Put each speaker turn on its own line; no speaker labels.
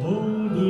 Oh, Mother